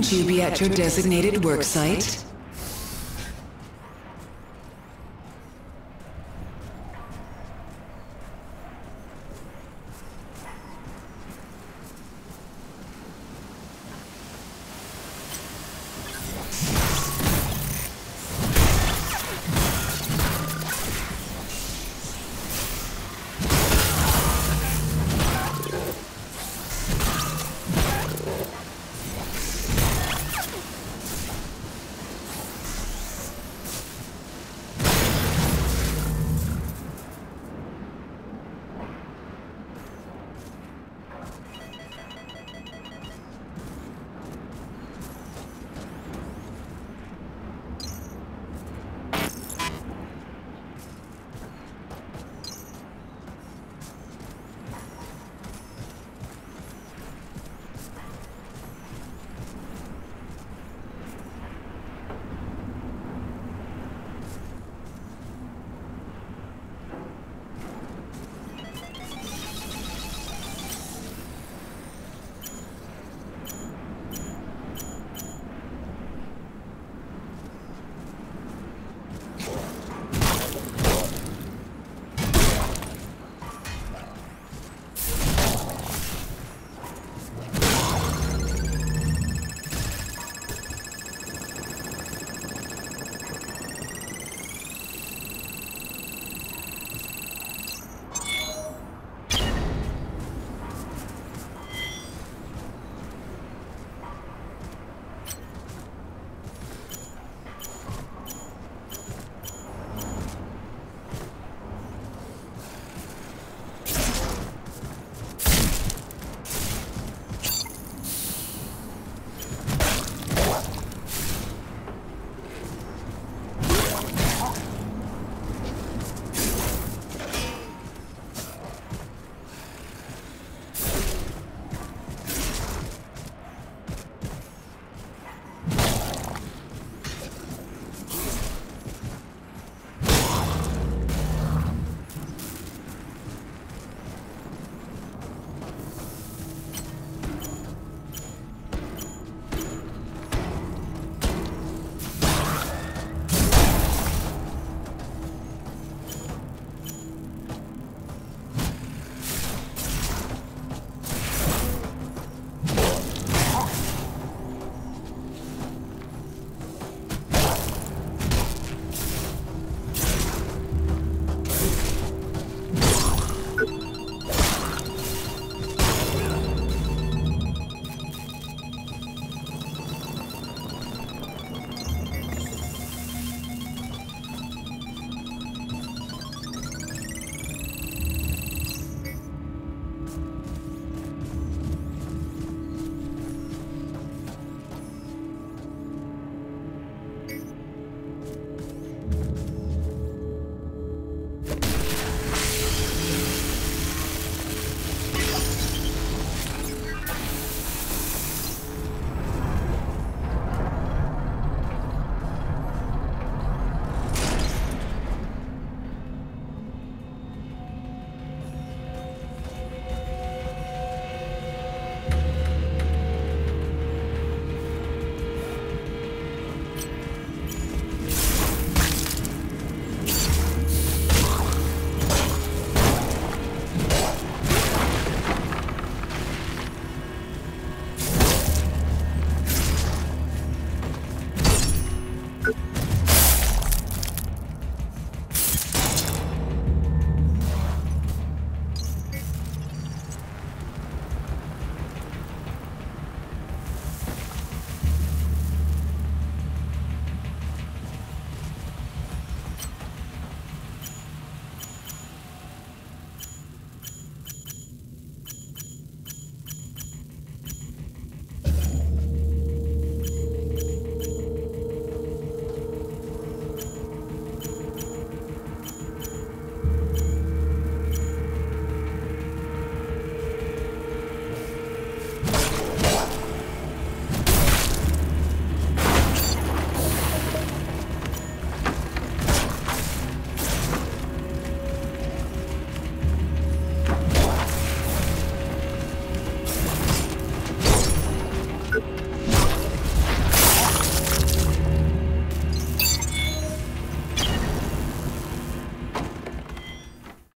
Won't you be at your designated work site?